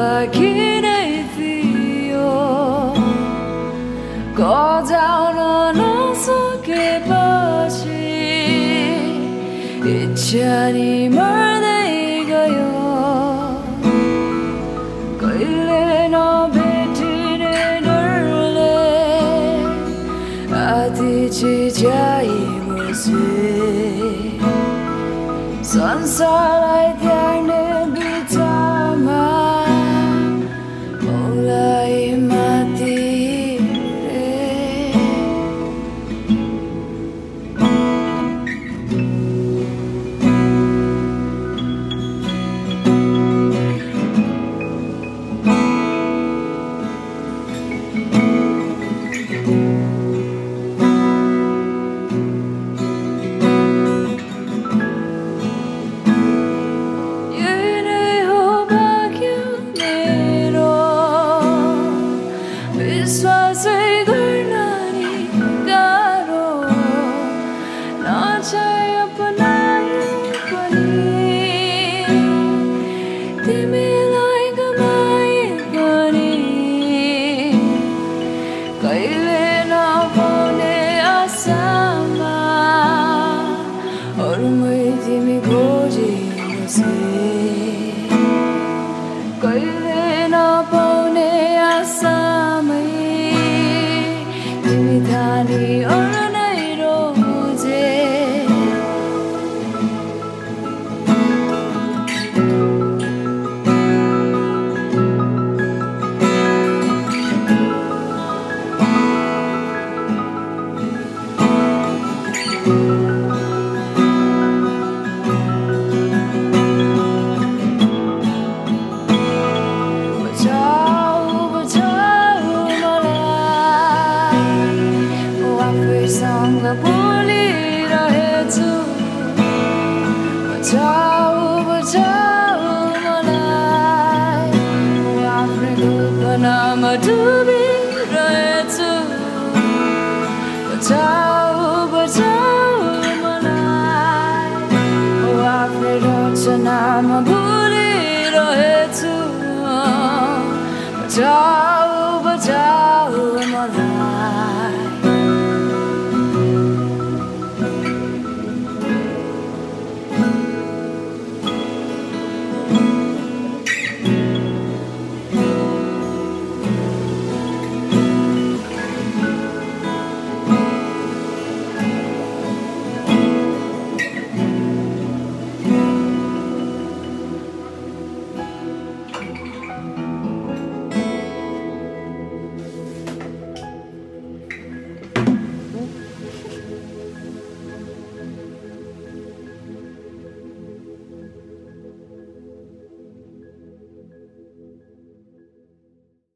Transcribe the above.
Looking at you Go down on us Kebashi İçeri mörde gayo Gayle na betine nörle Adi çiçeği musi Sansaraydı कहिले नपाउने आशामै तिमी थानी নামা ডুবি রয়েছে। বাঁচাও বাঁচাও মনায় ও আপনি রচনাম ভুলে রয়েছে। বাঁচাও।